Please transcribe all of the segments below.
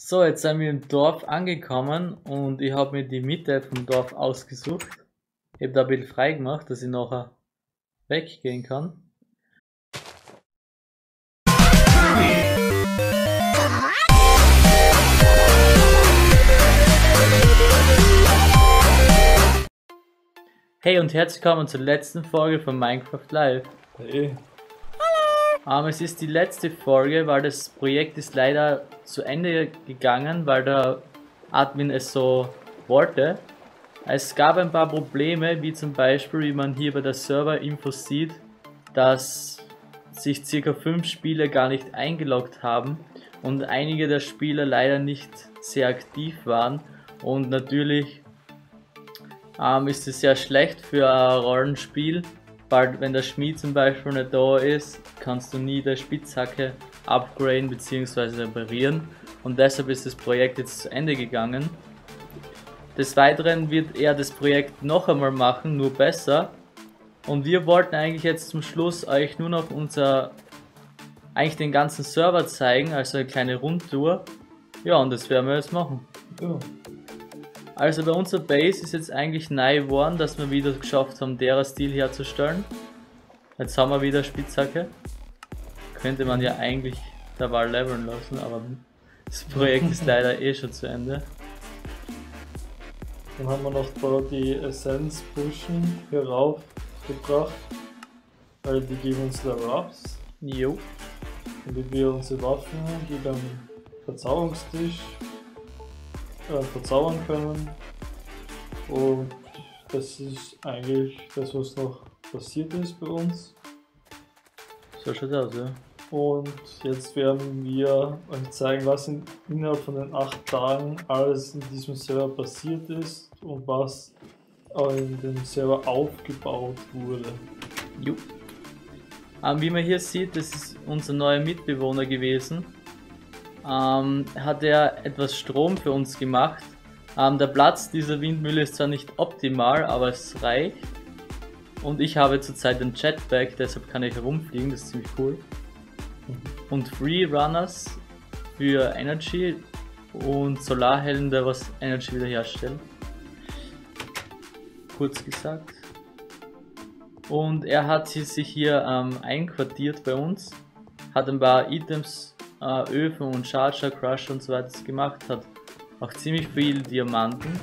So, jetzt sind wir im Dorf angekommen und ich habe mir die Mitte vom Dorf ausgesucht. Ich habe da ein bisschen frei gemacht, dass ich nachher weggehen kann. Hey und herzlich willkommen zur letzten Folge von Minecraft Live. Hey. Es ist die letzte Folge, weil das Projekt ist leider zu Ende gegangen, weil der Admin es so wollte. Es gab ein paar Probleme, wie zum Beispiel, wie man hier bei der Server-Info sieht, dass sich circa fünf Spieler gar nicht eingeloggt haben und einige der Spieler leider nicht sehr aktiv waren und natürlich ähm, ist es sehr schlecht für ein Rollenspiel, weil wenn der Schmied zum Beispiel nicht da ist, kannst du nie der Spitzhacke upgraden bzw. reparieren und deshalb ist das Projekt jetzt zu Ende gegangen. Des Weiteren wird er das Projekt noch einmal machen, nur besser. Und wir wollten eigentlich jetzt zum Schluss euch nur noch unser, eigentlich den ganzen Server zeigen, also eine kleine Rundtour. Ja, und das werden wir jetzt machen. Ja. Also bei unserer Base ist jetzt eigentlich neu geworden, dass wir wieder geschafft haben, derer Stil herzustellen. Jetzt haben wir wieder Spitzhacke. Könnte man ja eigentlich der Wahl leveln lassen, aber das Projekt ist leider eh schon zu Ende. Dann haben wir noch da die Essenz-Buschen hier rauf gebracht, weil die geben uns Level Ups. Jo. Damit wir unsere Waffen, die beim Verzauberungstisch äh, verzaubern können. Und das ist eigentlich das, was noch passiert ist bei uns. So schaut aus, ja. Und jetzt werden wir euch zeigen, was in, innerhalb von den 8 Tagen alles in diesem Server passiert ist und was in dem Server aufgebaut wurde. Jo. Ähm, wie man hier sieht, das ist unser neuer Mitbewohner gewesen. Ähm, hat er etwas Strom für uns gemacht. Ähm, der Platz dieser Windmühle ist zwar nicht optimal, aber es reicht. Und ich habe zurzeit ein Jetpack, deshalb kann ich herumfliegen, das ist ziemlich cool. Und Free Runners für Energy und Solarhelden, der was Energy wiederherstellt. Kurz gesagt. Und er hat sich hier ähm, einquartiert bei uns, hat ein paar Items, äh, Öfen und Charger, Crush und so weiter gemacht, hat auch ziemlich viel Diamanten.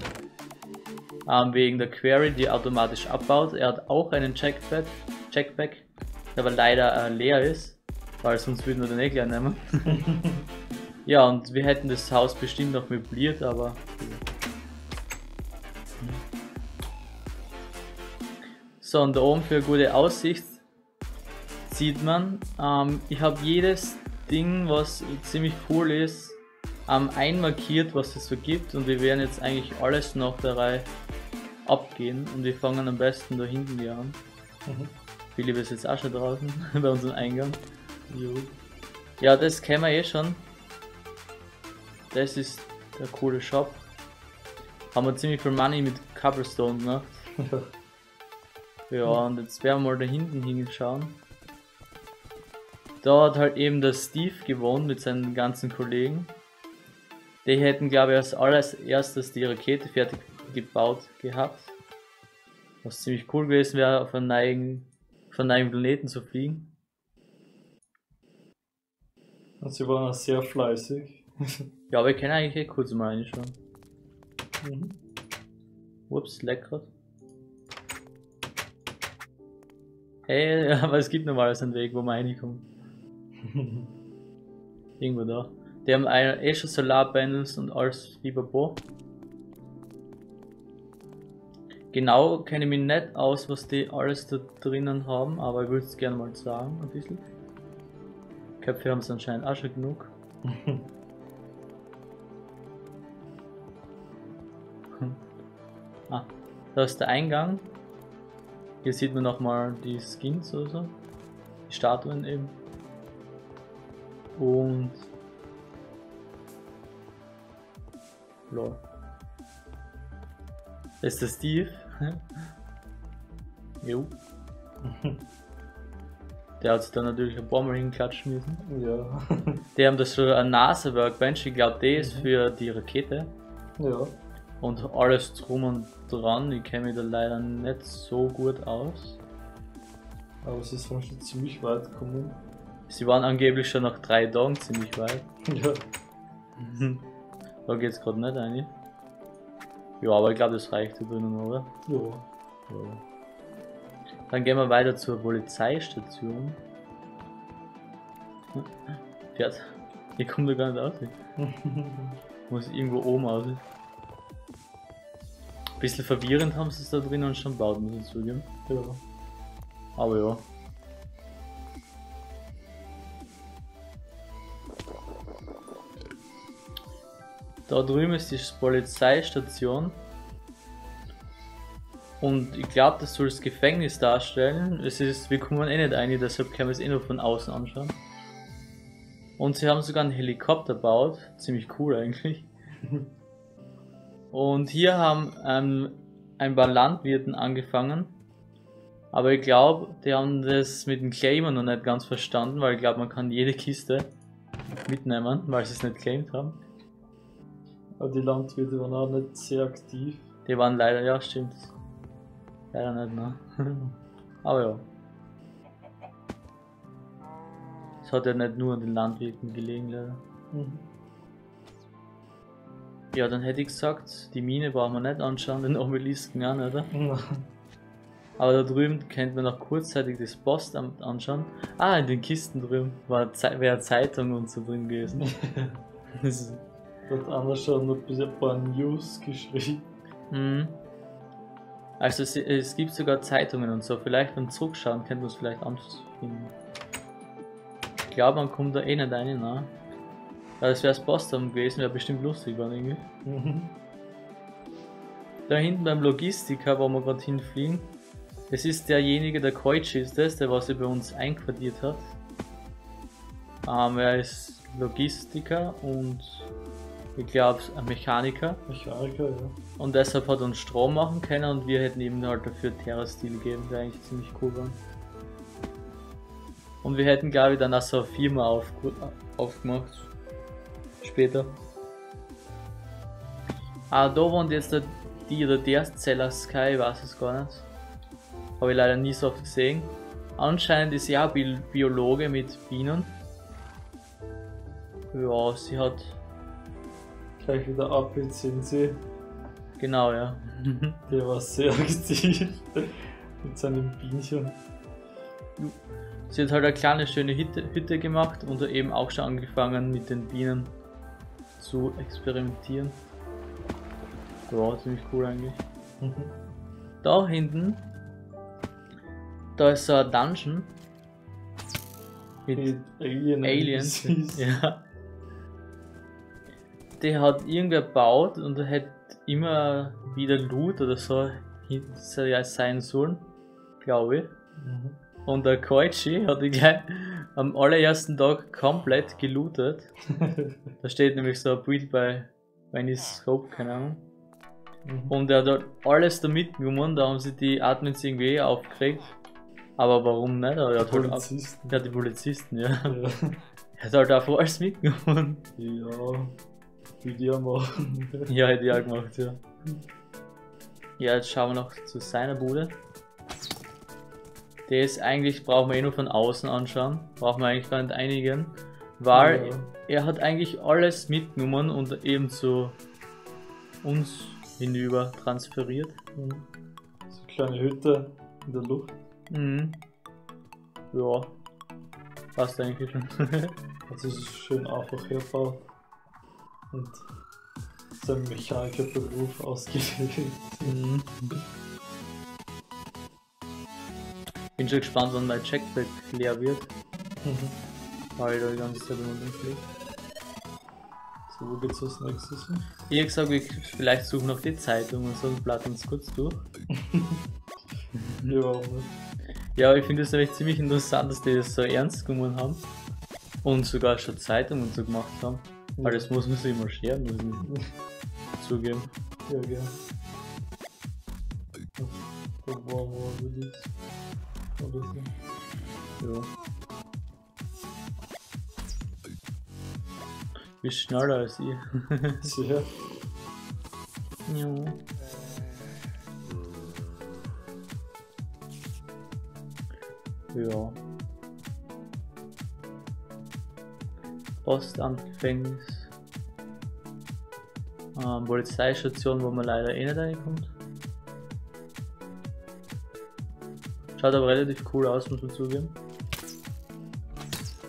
Ähm, wegen der Query, die automatisch abbaut. Er hat auch einen Checkback, Checkback der aber leider äh, leer ist, weil sonst würden wir den eh gleich nehmen. ja, und wir hätten das Haus bestimmt noch möbliert, aber. So, und da oben für eine gute Aussicht sieht man, ähm, ich habe jedes Ding, was ziemlich cool ist, ähm, einmarkiert, was es so gibt und wir werden jetzt eigentlich alles nach der Reihe abgehen und wir fangen am besten da hinten hier an. Mhm. Philipp ist jetzt auch schon draußen bei unserem Eingang. Jo. Ja, das kennen wir eh schon. Das ist der coole Shop. Haben wir ziemlich viel Money mit Cobblestone gemacht. ja, und jetzt werden wir mal da hinten hinschauen. Da hat halt eben der Steve gewohnt mit seinen ganzen Kollegen. Die hätten, glaube ich, als allererstes die Rakete fertig gebaut gehabt. Was ziemlich cool gewesen wäre, auf einen neuen von einem Planeten zu fliegen. Und sie waren auch sehr fleißig. ja, aber ich kann eigentlich eh kurz mal reinschauen. Mhm. Ups, lecker. Hey, aber es gibt normalerweise einen Weg, wo man reinkommt. Irgendwo da. Die haben eh schon Solarpanels und alles Bo. Genau kenne ich mich nicht aus, was die alles da drinnen haben, aber ich würde es gerne mal sagen, ein bisschen. Köpfe haben es anscheinend auch schon genug. ah, da ist der Eingang. Hier sieht man nochmal die Skins oder so. Die Statuen eben. Und... Lol. Das ist der Steve. jo. Der hat sich dann natürlich ein paar Mal hinklatschen müssen. Ja. Die haben das schon ein NASA-Workbench, ich glaube, die ist Mhm. für die Rakete. ja. Und alles drum und dran. Ich kenne mich da leider nicht so gut aus. Aber es ist schon ziemlich weit gekommen. Sie waren angeblich schon nach drei Tagen ziemlich weit. Ja. da geht's gerade nicht ein. Ja, aber ich glaube, das reicht da drinnen, oder? Ja. Ja. Dann gehen wir weiter zur Polizeistation. Pferd. Ich komme da gar nicht aus. Muss irgendwo oben aus. Bisschen verwirrend haben sie es da drinnen schon gebaut, muss ich zugeben. ja. Aber ja. Da drüben ist die Polizeistation. Und ich glaube, das soll das Gefängnis darstellen. Es ist, wir kommen eh nicht rein, deshalb können wir es eh nur von außen anschauen. Und sie haben sogar einen Helikopter gebaut. Ziemlich cool eigentlich. Und hier haben ähm, ein paar Landwirten angefangen. Aber ich glaube, die haben das mit dem Claimer noch nicht ganz verstanden, weil ich glaube, man kann jede Kiste mitnehmen, weil sie es nicht claimed haben. Aber die Landwirte waren auch nicht sehr aktiv. Die waren leider, ja, stimmt. Leider nicht, ne? Aber ja. Es hat ja nicht nur an den Landwirten gelegen, leider. Mhm. Ja, dann hätte ich gesagt, die Mine brauchen wir nicht anschauen, den Obelisken nicht, oder? Aber da drüben könnte man noch kurzzeitig das Postamt anschauen. Ah, in den Kisten drüben war wäre Zeitung und so drin gewesen. Das ist- Dort einer schon noch ein paar News geschrieben. Mhm. Also es, es gibt sogar Zeitungen und so. Vielleicht beim Zurückschauen könnte man es vielleicht anders finden. Ich glaube, man kommt da eh nicht rein, ne? Weil das wäre das Postamt gewesen, wäre bestimmt lustig geworden irgendwie. Mhm. Da hinten beim Logistiker, wo wir gerade hinfliegen, das ist derjenige, der Koichi ist das, der was sich bei uns einquartiert hat. Ähm, er ist Logistiker und ich glaube ein Mechaniker. Mechaniker, ja. Und deshalb hat er uns Strom machen können und wir hätten ihm halt dafür Terra-Stil gegeben, der eigentlich ziemlich cool war. Und wir hätten glaube ich dann auch so eine Firma auf, aufgemacht. Später. Ah, da wohnt jetzt der, die oder der Zeller Sky, ich weiß es gar nicht. Habe ich leider nie so oft gesehen. Anscheinend ist sie auch Bi Biologe mit Bienen. Ja, sie hat. Gleich wieder APCNC. Genau, ja. Der war sehr aktiv. Mit seinem Bienchen. Sie hat halt eine kleine schöne Hütte, Hütte gemacht und eben auch schon angefangen mit den Bienen zu experimentieren. Ja, ziemlich cool eigentlich. Mhm. Da hinten, da ist so ein Dungeon mit Mit Alien Aliens. Ja. Der hat irgendwer gebaut und hat immer wieder Loot oder so sein sollen, glaube ich. Mhm. Und der Koichi hat ihn gleich am allerersten Tag komplett gelootet. Da steht nämlich so ein Bild bei Benny Scope, keine Ahnung. Mhm. Und er hat halt alles da mitgenommen, da haben sie die Admins irgendwie aufgeregt. Aber warum nicht? Er hat halt ab, Polizisten. ja, die Polizisten, ja. Ja. Er hat halt einfach alles mitgenommen. ja. Wie die ja machen. Ja, hätte ich auch gemacht, ja. Ja, jetzt schauen wir noch zu seiner Bude. Der ist eigentlich, brauchen wir eh nur von außen anschauen. Brauchen wir eigentlich gar nicht einigen. Weil Ja. er hat eigentlich alles mitgenommen und eben zu uns hinüber transferiert. Mhm. So eine kleine Hütte in der Luft. Mhm. Ja. Passt eigentlich schon. Hat sich so schön einfach hergebaut. Und seinen Mechanikerberuf ausgewählt. mhm. Bin schon gespannt, wann mein Checkpack leer wird. Mhm. Weil ich da die ganze Zeit unten fliege. So, wo geht's als nächstes hin? Ich hab gesagt, ich vielleicht suche noch die Zeitung und so und blatt uns kurz durch. Ja, warum nicht? Ja, ich finde es nämlich ziemlich interessant, dass die das so ernst genommen haben. Und sogar schon Zeitungen so gemacht haben. Weil das muss man sich immer scheren, muss ich zugeben. Ja, gern. War mal Release. Oder so. Ja. Bist schneller als ich. Sehr. ja. Ja. Postamt-Gefängnis. Ähm, Polizeistation, wo man leider eh nicht reinkommt. Schaut aber relativ cool aus, muss man zugeben.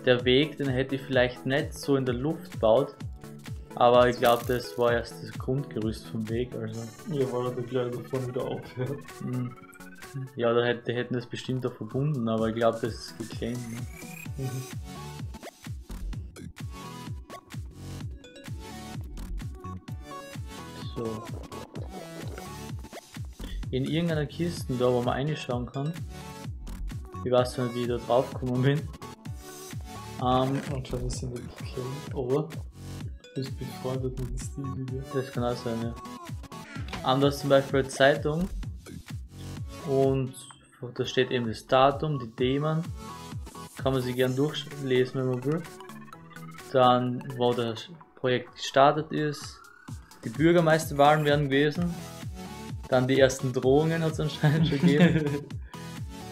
Der Weg, den hätte ich vielleicht nicht so in der Luft gebaut. Aber ich glaube, das war erst das Grundgerüst vom Weg. Also. Ja, weil er da gleich davon wieder aufhört. mm. Ja, da hätte, die hätten das bestimmt auch verbunden, aber ich glaube, das ist geclaimed. Ne? Mhm. So. In irgendeiner Kiste, da wo man reinschauen kann. Ich weiß nicht, wie ich da drauf gekommen bin. Ähm, Anscheinend sind die gekillt, aber du bist befreundet mit dem Stevie. das kann auch sein, ja. Ähm, da ist zum Beispiel eine Zeitung und da steht eben das Datum, die Themen. Kann man sich gern durchlesen, wenn man will. Dann, wo das Projekt gestartet ist. Die Bürgermeisterwahlen werden gewesen. Dann die ersten Drohungen hat es anscheinend schon gegeben.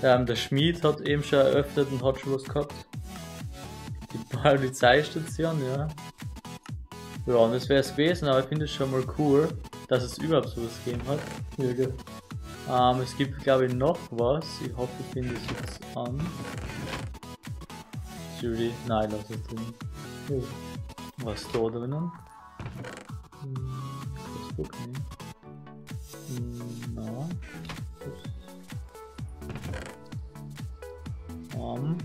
Ähm, der Schmied hat eben schon eröffnet und hat schon was gehabt. Die Polizeistation, ja. Ja, und das wäre es gewesen, aber ich finde es schon mal cool, dass es überhaupt sowas gegeben hat. Ja, gell. Ähm, es gibt, glaube ich, noch was. Ich hoffe, ich finde es jetzt an. Jury, nein, lass es drin. Was ist da drinnen? Hm, Facebook, nee. Hm, na. Um.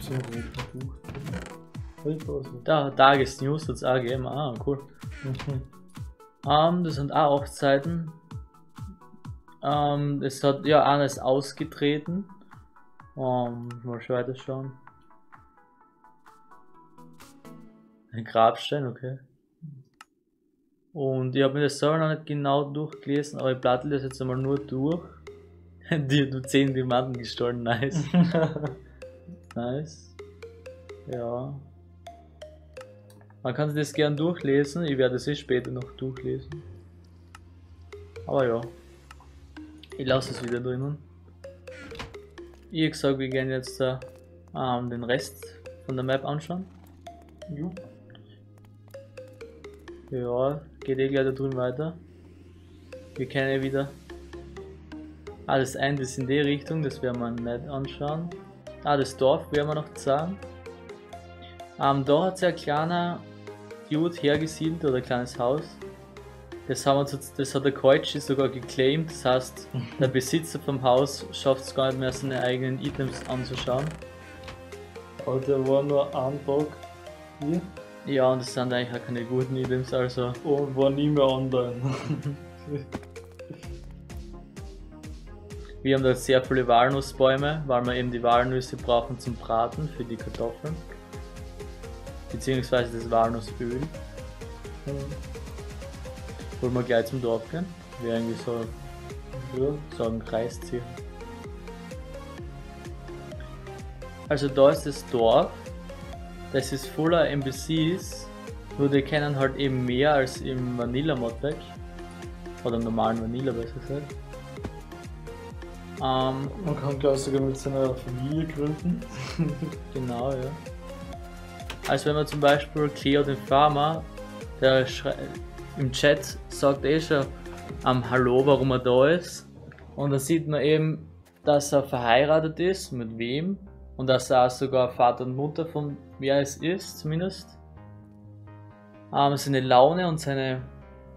So Buch. Da, Tagesnews auch gegeben. Ah, cool. Mhm. Ähm, das sind auch Hochzeiten. Ähm, es hat ja eines ausgetreten. Ähm, mal schon weiter schauen. Ein Grabstein, okay. Und ich habe mir das selber noch nicht genau durchgelesen, aber ich plattel das jetzt einmal nur durch. Die du 10 Diamanten gestohlen, nice. nice. Ja. Man kann sich das gern durchlesen, ich werde es eh später noch durchlesen. Aber ja. Ich lasse es wieder drinnen. Ich gesagt, wir gehen jetzt äh, ähm, den Rest von der Map anschauen. Jo. Ja, geht eh gleich da drüben weiter. Wir können ja wieder alles ein, das in die Richtung, das werden wir nicht anschauen. Ah, das Dorf werden wir noch sagen. Ähm, da hat sich ein kleiner Dude hergesiedelt oder ein kleines Haus. Das, haben wir das hat der Koichi sogar geclaimed, das heißt, der Besitzer vom Haus schafft es gar nicht mehr, seine eigenen Items anzuschauen. Aber der war nur ein Tag hier Ja, und das sind eigentlich auch keine guten Items, also. und war nie mehr online. Wir haben da sehr viele Walnussbäume, weil wir eben die Walnüsse brauchen zum Braten für die Kartoffeln. Beziehungsweise das Walnussöl. Wollen wir gleich zum Dorf gehen? Wäre irgendwie so, ja. so ein Kreis ziehen. Also da ist das Dorf. Das ist voller NPCs. Nur die kennen halt eben mehr als im Vanilla Modpack. Oder im normalen Vanilla besser gesagt. Ähm, Man kann gleich sogar mit seiner Familie gründen. Genau, ja. Also wenn man zum Beispiel Cleo den Farmer, der im Chat sagt eh schon am Hallo, warum er da ist. Und da sieht man eben, dass er verheiratet ist, mit wem. Und dass er auch sogar Vater und Mutter von wer es ist, zumindest. Ähm, seine Laune und seine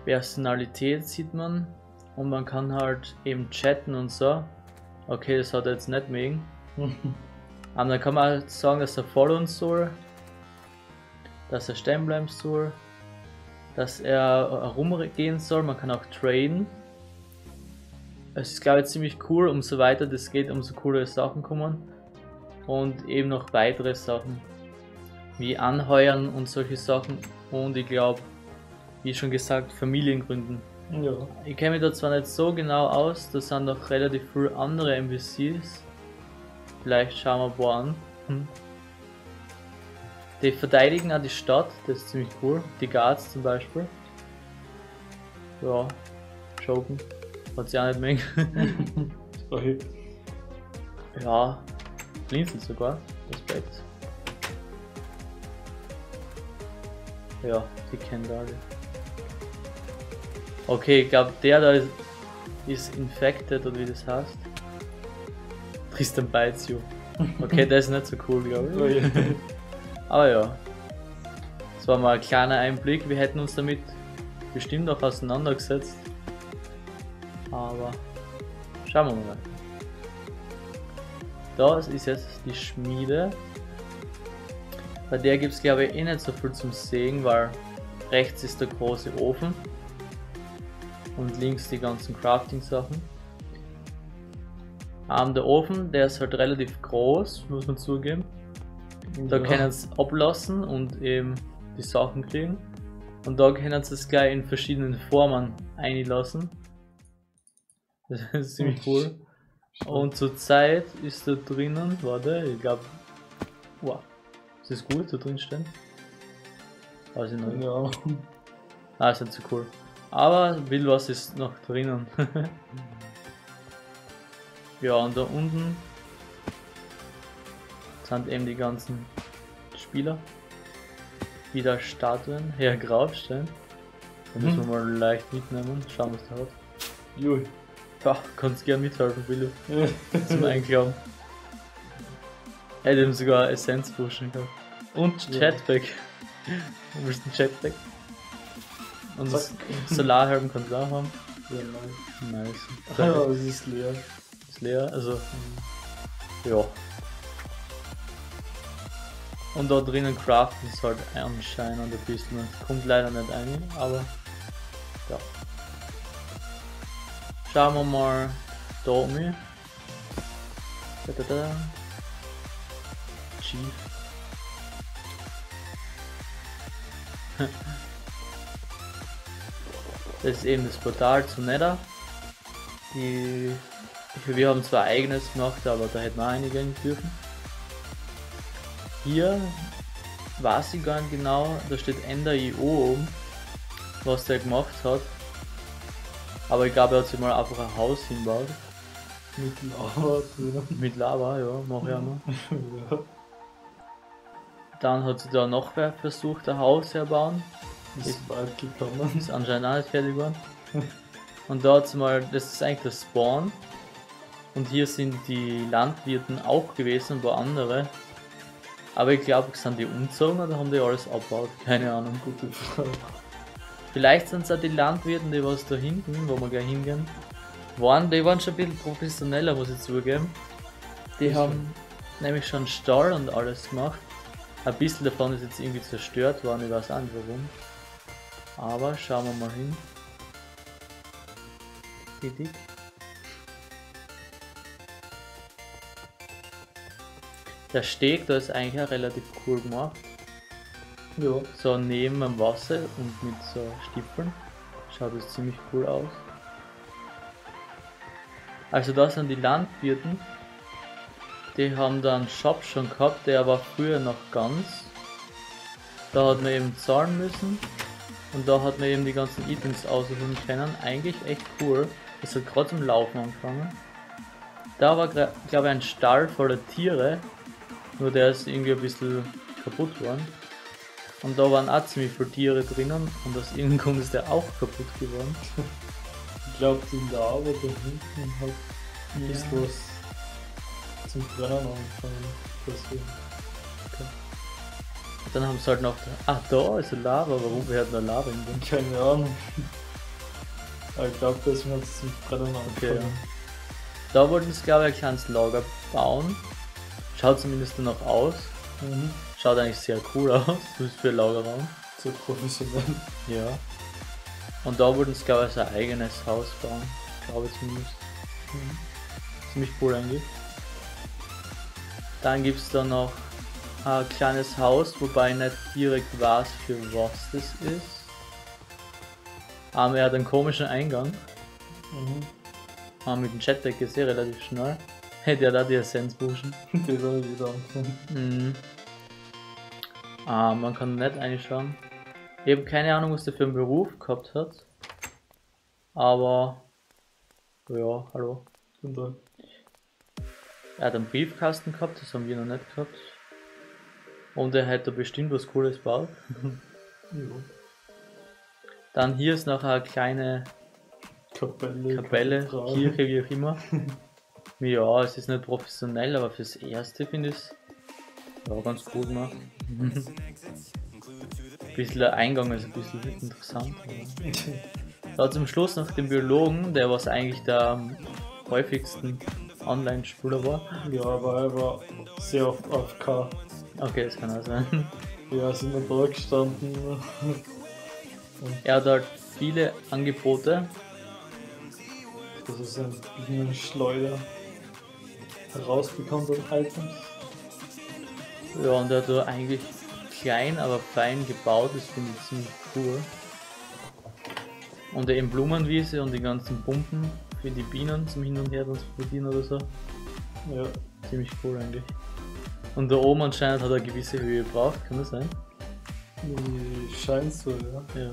Personalität sieht man. Und man kann halt eben chatten und so. Okay, das hat er jetzt nicht mögen. Ähm, dann kann man halt sagen, dass er followen soll, dass er stehen bleiben soll, dass er herumgehen soll, man kann auch traden. Es ist glaube ich ziemlich cool, umso weiter das geht, umso coolere Sachen kommen. Und eben noch weitere Sachen, wie Anheuern und solche Sachen. Und ich glaube, wie schon gesagt, Familiengründen. Ja. Ich kenne mich da zwar nicht so genau aus, da sind noch relativ viele andere NPCs. Vielleicht schauen wir ein paar an. Hm. Die verteidigen auch die Stadt, das ist ziemlich cool. Die Guards zum Beispiel. Ja, Joken. Hat sie auch nicht mögen. Okay. ja, blinzeln sogar. Respekt. Ja, die kennen da alle. Okay, ich glaube, der da ist, ist infected oder wie das heißt. Tristan bites you. Okay, der ist nicht so cool, glaube ich. Okay. Aber ja. Das war mal ein kleiner Einblick. Wir hätten uns damit bestimmt auch auseinandergesetzt. Aber schauen wir mal. Das ist jetzt die Schmiede. Bei der gibt es glaube ich eh nicht so viel zum Sehen, weil rechts ist der große Ofen und links die ganzen Crafting-Sachen. Ähm, der Ofen, der ist halt relativ groß, muss man zugeben. Da Ja. können sie ablassen und eben die Sachen kriegen. Und da können sie es gleich in verschiedenen Formen einlassen. Das ist ziemlich cool. Und zurzeit ist da drinnen, warte, ich glaube, wow, ist das gut, da drin stehen? Weiß ich nicht. Ja. Ah, ist nicht so cool. Aber will was ist noch drinnen. ja, und da unten sind eben die ganzen Spieler. Wieder Statuen, Herr Grabstein. Da müssen wir mal leicht mitnehmen, schauen was der hat. Jui. Ja, kannst gern mithelfen, Billy, zum Einklauen. Hat eben sogar Essenzbuschen gehabt. Und Ja. Jetpack. Du willst einen Jetpack? Und Zack. Solarhelm kannst du auch haben. Ja, nice. Nice. Ja, es ist leer. Ist leer, also. Ja. Und da drinnen craften ist halt anscheinend ein bisschen. Kommt leider nicht ein, aber. Ja. Schauen wir mal da um. Da, da, da. Chief. Das ist eben das Portal zu Nether. Die, wir haben zwar eigenes gemacht, aber da hätten wir einigen dürfen. Hier weiß ich gar nicht genau, da steht Ender.io oben, was der gemacht hat. Aber ich glaube, er hat sich mal einfach ein Haus hinbaut. Mit Lava drinnen. Mit Lava, ja, mach ich auch noch. Ja. Dann hat sie da noch wer versucht, ein Haus herbauen. Ist weit gekommen. Ist anscheinend auch nicht fertig geworden. Und da hat sie mal, das ist eigentlich der Spawn. Und hier sind die Landwirten auch gewesen, ein paar andere. Aber ich glaube, sind die umgezogen oder haben die alles abgebaut? Keine Ahnung. Gute Frage. Vielleicht sind es auch die Landwirten, die was da hinten, wo wir gleich hingehen, waren. Die waren schon ein bisschen professioneller, muss ich zugeben. Die Ist haben nämlich schon Stall und alles gemacht. Ein bisschen davon ist jetzt irgendwie zerstört worden, ich weiß auch nicht warum. Aber schauen wir mal hin. Der Steg, da ist eigentlich auch relativ cool gemacht. Ja. So neben dem Wasser und mit so Stiefeln. Schaut das ziemlich cool aus. Also da sind die Landwirten. Die haben da einen Shop schon gehabt, der war früher noch ganz. Da hat man eben zahlen müssen. Und da hat man eben die ganzen Items aussuchen können. Eigentlich echt cool. Das hat gerade zum Laufen angefangen. Da war glaube ich ein Stall voller Tiere. Nur der ist irgendwie ein bisschen kaputt worden. Und da waren auch ziemlich viele Tiere drinnen und aus irgendeinem Grund ist der auch kaputt geworden. Ich glaube, die Lava da hinten hat ist Ja. was zum Brennen angefangen. Deswegen. Dann haben sie halt noch. Ah, da ist eine Lava. Warum? Wir hatten da Lava in drin. Keine Ahnung. Aber ich glaube, deswegen hat es zum Brennen Okay, angefangen. Da wollten sie, glaube ich, ein kleines Lager bauen. Schaut zumindest danach aus. Mhm. Schaut eigentlich sehr cool aus. Das ist für Lagerraum. So professionell. Ja. Und da wollten sie, glaube ich, ein eigenes Haus bauen. Glaube ich zumindest. Mhm. Ziemlich cool eigentlich. Dann gibt es da noch ein kleines Haus, wobei ich nicht direkt weiß, für was das ist. Ähm, er hat einen komischen Eingang. Mhm. Ähm, mit dem Jetpack ist er relativ schnell. Hätte er da die Essenz pushen. Das habe ich wieder. Mhm. Ah, man kann nicht reinschauen. Ich habe keine Ahnung, was der für einen Beruf gehabt hat. Aber. Ja, hallo. Guten Tag. Er hat einen Briefkasten gehabt, das haben wir noch nicht gehabt. Und er hätte bestimmt was Cooles gebaut. Ja. Dann hier ist noch eine kleine Kapelle. Kapelle. Kirche, wie auch immer. Ja, es ist nicht professionell, aber fürs Erste finde ich es ja, ganz gut gemacht. bisschen der Eingang ist ein bisschen interessant. Da zum Schluss noch den Biologen, der was eigentlich der am häufigsten Online-Spieler war. Ja, aber er war sehr oft AFK. Okay, das kann auch sein. Ja, sind wir da gestanden. Er hat halt viele Angebote. Das ist ein Bienenschleuder. Herausbekommt an Items. Ja, und er hat eigentlich klein, aber fein gebaut. Das finde ich ziemlich cool. Und eben Blumenwiese und die ganzen Pumpen für die Bienen zum Hin und Her transportieren oder so. Ja. Ziemlich cool eigentlich. Und da oben anscheinend hat er eine gewisse Höhe gebraucht, kann das sein? Scheint so, ja. Ja.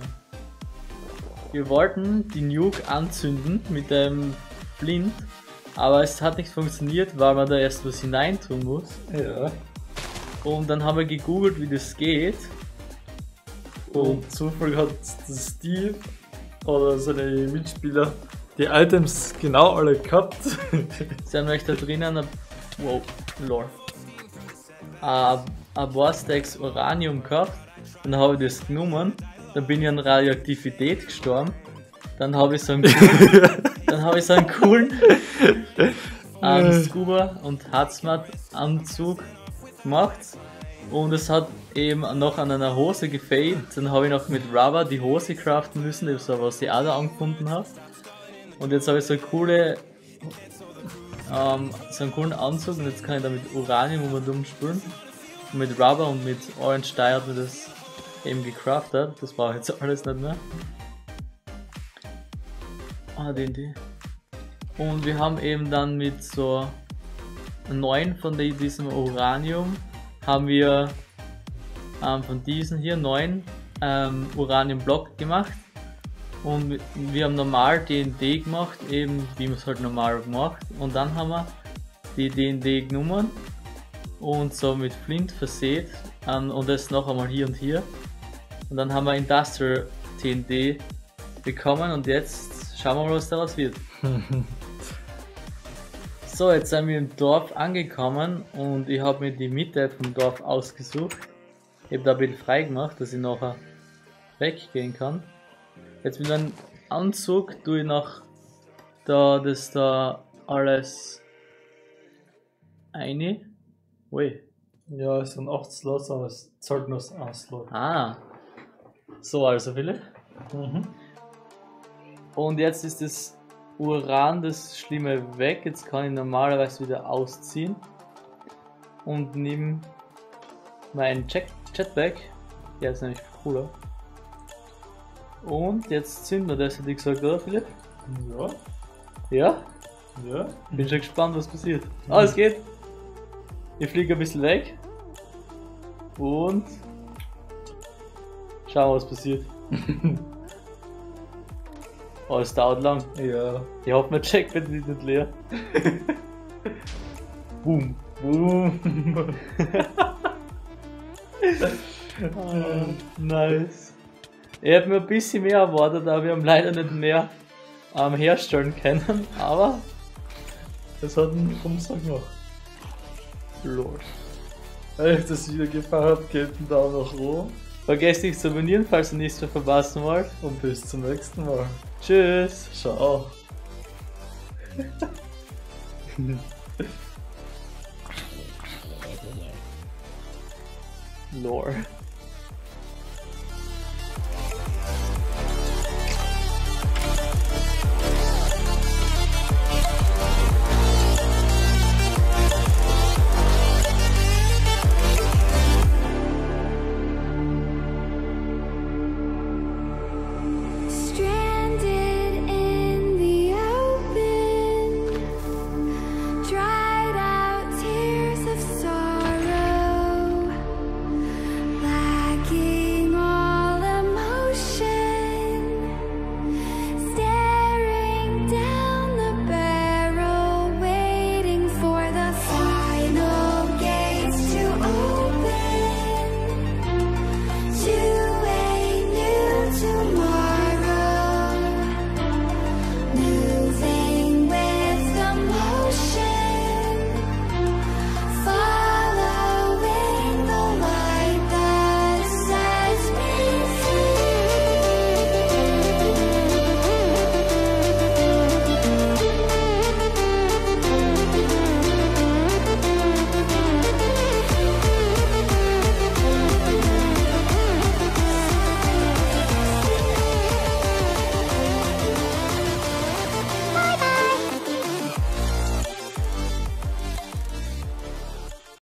Wir wollten die Nuke anzünden mit einem Flint, aber es hat nicht funktioniert, weil man da erst was hineintun muss. Ja. Und dann haben wir gegoogelt, wie das geht. Und zufällig hat Steve oder seine Mitspieler die Items genau alle gehabt. Sie haben euch da drinnen ein, wow, lol. Ein, Warstacks Uranium gehabt. Dann habe ich das genommen. Dann bin ich an Radioaktivität gestorben. Dann habe ich so einen dann habe ich so einen coolen ähm, Scuba und Hazmat Anzug gemacht. Und es hat eben noch an einer Hose gefällt. Dann habe ich noch mit Rubber die Hose craften müssen, das war, was ich auch da angefunden habe. Und jetzt habe ich so eine coole, ähm, so einen coolen Anzug und jetzt kann ich da mit Uranium um und um spülen. Und mit Rubber und mit Orange Dye hat mir das eben gecraftet. Das brauche ich jetzt alles nicht mehr. Die. Und wir haben eben dann mit so neun von die- diesem Uranium haben wir ähm, von diesen hier neun ähm, Uranium-Block gemacht. Und wir- wir haben normal DND gemacht, eben wie man es halt normal macht. Und dann haben wir die DND genommen und so mit Flint versät ähm, und das noch einmal hier und hier. Und dann haben wir Industrial TND bekommen und jetzt schauen wir mal, was daraus wird. so, jetzt sind wir im Dorf angekommen und ich habe mir die Mitte vom Dorf ausgesucht. Ich habe da ein bisschen frei gemacht, dass ich nachher weggehen kann. Jetzt mit einem Anzug tue ich noch da das da alles eine. Ui. Ja, es sind 8 Slots, aber es zahlt nur ein Slot. Ah. So also Philipp. Mhm. Und jetzt ist das Uran, das Schlimme weg. Jetzt kann ich normalerweise wieder ausziehen. Und nehme mein Jet Jetpack. Der ist nämlich cooler. Und jetzt zünden wir das, hätte ich gesagt, oder Philipp? Ja, Ja? ja. Bin schon gespannt, was passiert. Ah, es geht. Ich fliege ein bisschen weg. Und schauen, was passiert. oh, es dauert lang. Ja. Ich hoffe, mein Checkpad ist nicht leer. Boom. Boom. Ah, nice. Ich habe mir ein bisschen mehr erwartet, aber wir haben leider nicht mehr ähm, herstellen können. Aber Das hat einen Umsag noch. Lord. Wenn euch das Video gefallen hat, gebt einen Daumen nach oben Vergesst nicht zu abonnieren, falls ihr nichts mehr verpassen wollt. und bis zum nächsten Mal. Tschüss. Ciao. Lore.